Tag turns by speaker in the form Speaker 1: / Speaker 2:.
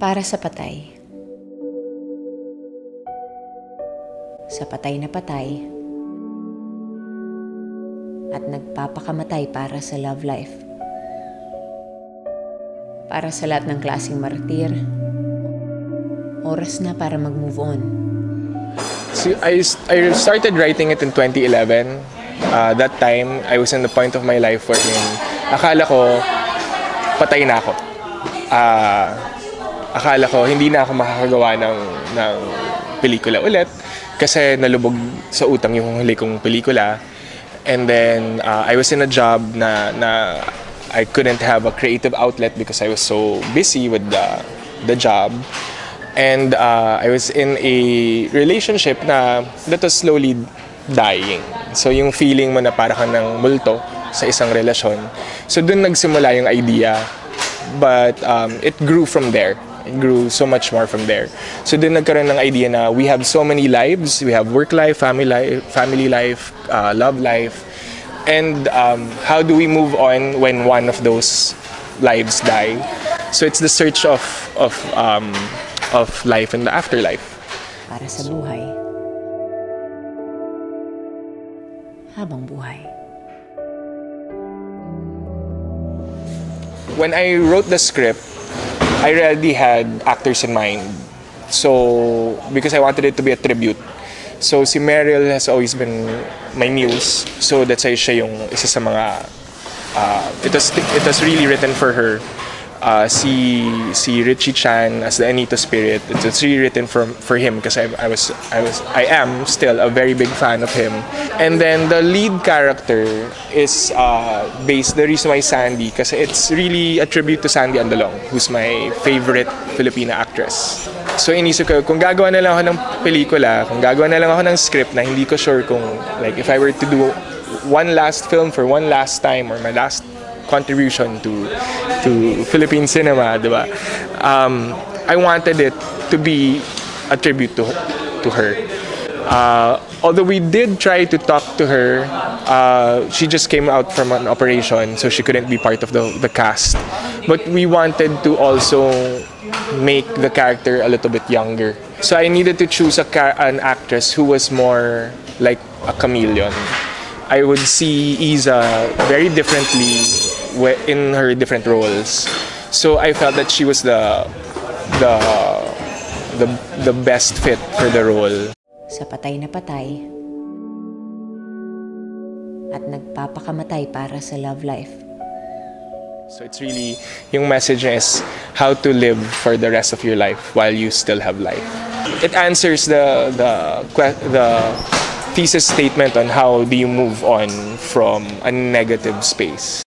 Speaker 1: Para sa patay. Sa patay na patay. At nagpapakamatay para sa love life. Para sa lahat ng klaseng martir. Oras na para mag-move on.
Speaker 2: So I, I started writing it in 2011. Uh, that time, I was in the point of my life wherein akala ko patay na ako. Ah, akala ko hindi na ako makakagawa ng, ng pelikula ulit kasi nalubog sa utang yung huli kong pelikula. And then uh, I was in a job na, na I couldn't have a creative outlet because I was so busy with the, the job. And uh, I was in a relationship na that was slowly dying. So yung feeling mo na para kang ng multo sa isang relasyon. So dun nagsimula yung idea. But um, it grew from there. Grew so much more from there. So dun nagkaroon ng idea na we have so many lives. We have work life, family life, family life, uh, love life. And um, how do we move on when one of those lives die? So it's the search of of um, of life in the afterlife.
Speaker 1: Para sa buhay. Habang buhay.
Speaker 2: When I wrote the script, I already had actors in mind. So, because I wanted it to be a tribute. So, si Meryl has always been my muse. So, that's why siya yung isa sa mga... Uh, it, was, it was really written for her. Uh, si si Richie Chan as the Anito Spirit. It was really written for for him because I, I was I was I am still a very big fan of him. And then the lead character is uh, based the reason why Sandy because it's really a tribute to Sandy Andalong who's my favorite Filipina actress. So inisip ko kung gagawa na lang ako ng pelikula, kung gagawa na lang ako ng script na hindi ko sure kung like if I were to do one last film for one last time or my last contribution to to Philippine cinema, di ba? Um, I wanted it to be a tribute to to her. Uh, although we did try to talk to her, uh, she just came out from an operation, so she couldn't be part of the, the cast. But we wanted to also make the character a little bit younger. So I needed to choose a an actress who was more like a chameleon. I would see Isa very differently in her different roles. So I felt that she was the the the, the best fit for the role.
Speaker 1: Sa patay na patay. At nagpapakamatay para sa love life.
Speaker 2: So it's really yung message is how to live for the rest of your life while you still have life. It answers the the the thesis statement on how do you move on from a negative space.